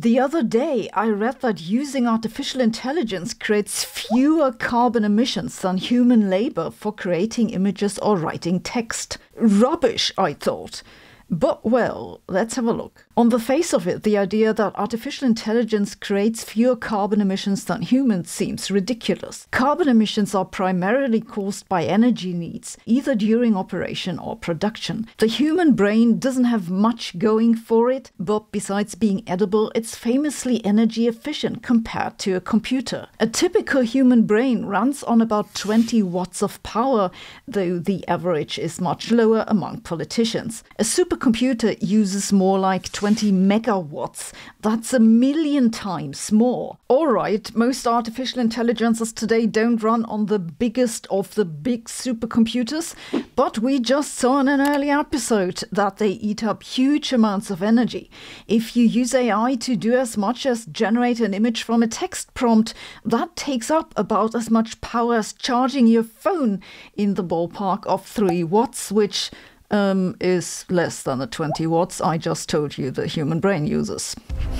The other day, I read that using artificial intelligence creates fewer carbon emissions than human labor for creating images or writing text. Rubbish, I thought. But, well, let's have a look. On the face of it, the idea that artificial intelligence creates fewer carbon emissions than humans seems ridiculous. Carbon emissions are primarily caused by energy needs, either during operation or production. The human brain doesn't have much going for it, but besides being edible, it's famously energy efficient compared to a computer. A typical human brain runs on about 20 watts of power, though the average is much lower among politicians. A supercomputer uses more like 20 megawatts. That's a million times more. Alright, most artificial intelligences today don't run on the biggest of the big supercomputers, but we just saw in an earlier episode that they eat up huge amounts of energy. If you use AI to do as much as generate an image from a text prompt, that takes up about as much power as charging your phone in the ballpark of 3 watts, which um, is less than the 20 watts I just told you the human brain uses.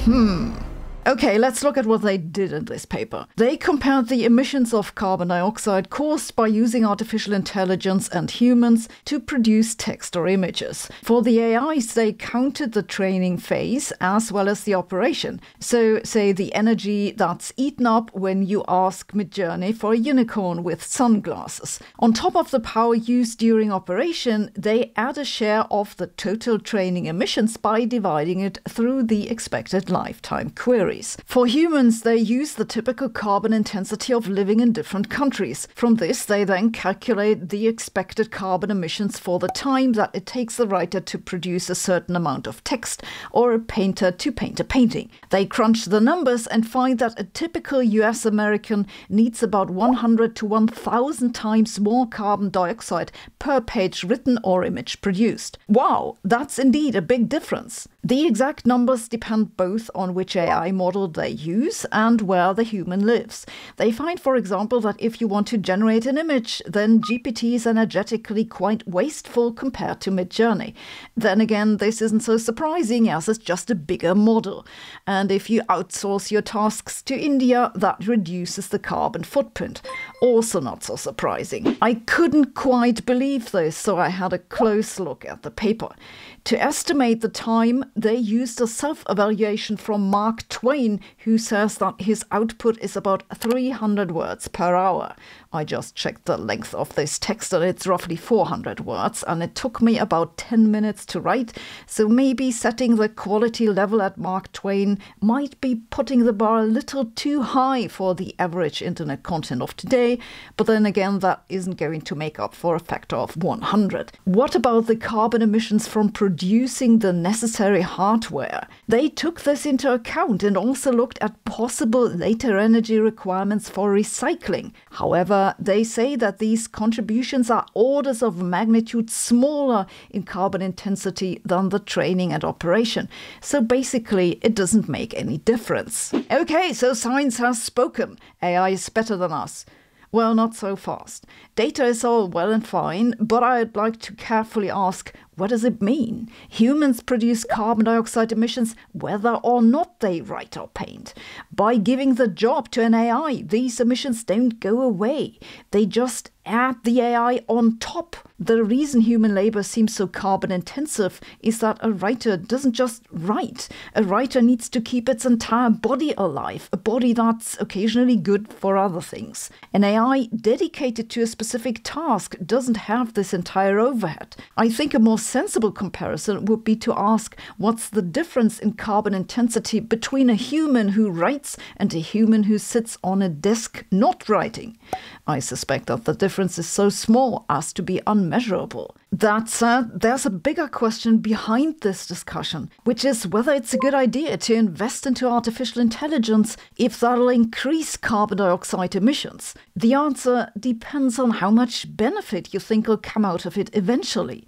Hmm. Okay, let's look at what they did in this paper. They compared the emissions of carbon dioxide caused by using artificial intelligence and humans to produce text or images. For the AIs, they counted the training phase as well as the operation. So, say the energy that's eaten up when you ask Midjourney for a unicorn with sunglasses. On top of the power used during operation, they add a share of the total training emissions by dividing it through the expected lifetime query. For humans, they use the typical carbon intensity of living in different countries. From this, they then calculate the expected carbon emissions for the time that it takes the writer to produce a certain amount of text or a painter to paint a painting. They crunch the numbers and find that a typical US American needs about 100 to 1000 times more carbon dioxide per page written or image produced. Wow, that's indeed a big difference. The exact numbers depend both on which AI model they use and where the human lives. They find, for example, that if you want to generate an image, then GPT is energetically quite wasteful compared to Midjourney. Then again, this isn't so surprising as it's just a bigger model. And if you outsource your tasks to India, that reduces the carbon footprint. Also not so surprising. I couldn't quite believe this, so I had a close look at the paper. To estimate the time, they used a self evaluation from Mark Twain, who says that his output is about 300 words per hour. I just checked the length of this text and it's roughly 400 words, and it took me about 10 minutes to write, so maybe setting the quality level at Mark Twain might be putting the bar a little too high for the average internet content of today, but then again, that isn't going to make up for a factor of 100. What about the carbon emissions from producing the necessary hardware? They took this into account and also looked at possible later energy requirements for recycling. However, they say that these contributions are orders of magnitude smaller in carbon intensity than the training and operation. So basically, it doesn't make any difference. Okay, so science has spoken. AI is better than us. Well, not so fast. Data is all well and fine, but I'd like to carefully ask what does it mean? Humans produce carbon dioxide emissions whether or not they write or paint. By giving the job to an AI, these emissions don't go away, they just add the AI on top. The reason human labor seems so carbon intensive is that a writer doesn't just write. A writer needs to keep its entire body alive, a body that's occasionally good for other things. An AI dedicated to a specific task doesn't have this entire overhead. I think a more sensible comparison would be to ask what's the difference in carbon intensity between a human who writes and a human who sits on a desk not writing. I suspect that the difference is so small as to be unmeasurable. That said, there's a bigger question behind this discussion, which is whether it's a good idea to invest into artificial intelligence if that'll increase carbon dioxide emissions. The answer depends on how much benefit you think will come out of it eventually.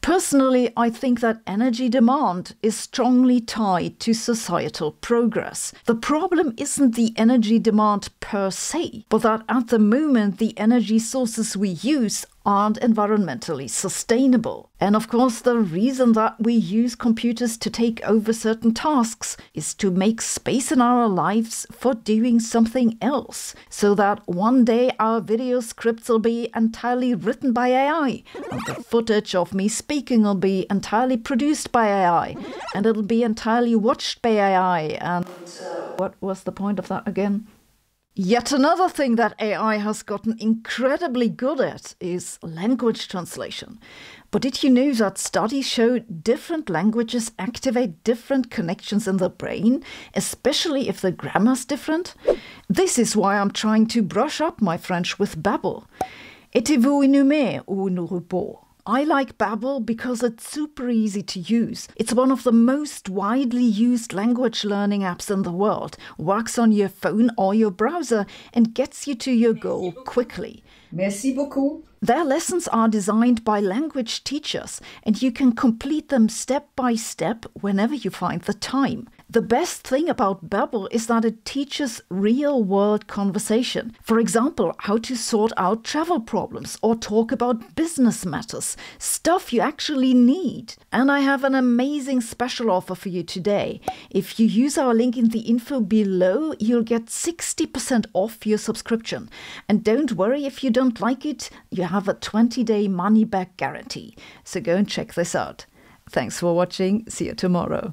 Personally, I think that energy demand is strongly tied to societal progress. The problem isn't the energy demand per se, but that at the moment the energy sources we use aren't environmentally sustainable. And of course, the reason that we use computers to take over certain tasks is to make space in our lives for doing something else, so that one day our video scripts will be entirely written by AI, and the footage of me speaking will be entirely produced by AI, and it'll be entirely watched by AI. And uh, what was the point of that again? Yet another thing that AI has gotten incredibly good at is language translation. But did you know that studies show different languages activate different connections in the brain, especially if the grammar's different? This is why I'm trying to brush up my French with Babbel. Êtes-vous inhumé ou nous repos? I like Babbel because it's super easy to use. It's one of the most widely used language learning apps in the world, works on your phone or your browser, and gets you to your goal quickly. Merci beaucoup. Their lessons are designed by language teachers, and you can complete them step by step whenever you find the time. The best thing about Babbel is that it teaches real-world conversation. For example, how to sort out travel problems or talk about business matters, stuff you actually need. And I have an amazing special offer for you today. If you use our link in the info below, you'll get 60% off your subscription. And don't worry if you don't like it, you have a 20-day money-back guarantee. So go and check this out. Thanks for watching. See you tomorrow.